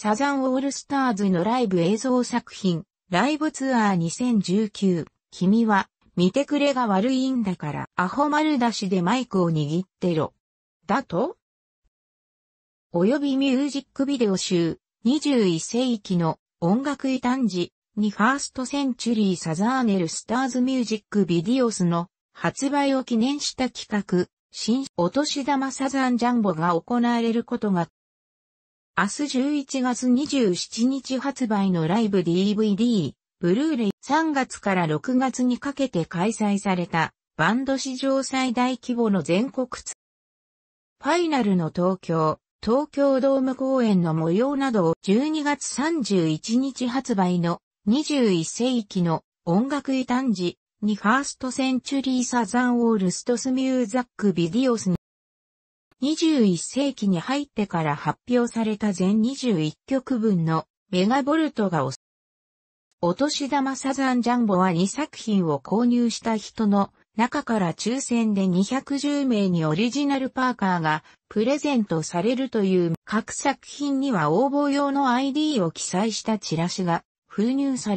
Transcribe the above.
サザンオールスターズのライブ映像作品、ライブツアー2019、君は、見てくれが悪いんだから、アホ丸出しでマイクを握ってろ。だと？およびミュージックビデオ集、21世紀の音楽異端児にファーストセンチュリーサザーネルスターズミュージックビデオスの発売を記念した企画、新お年玉サザンジャンボが行われることが明日11月27日発売のライブ DVD、ブルーレイ3月から6月にかけて開催されたバンド史上最大規模の全国ツファイナルの東京、東京ドーム公演の模様などを12月31日発売の21世紀の音楽異端児にファーストセンチュリーサザンオールストスミューザックビデオスに21世紀に入ってから発表された全21曲分のメガボルトがお年玉サザンジャンボは2作品を購入した人の中から抽選で210名にオリジナルパーカーがプレゼントされるという各作品には応募用の ID を記載したチラシが封入され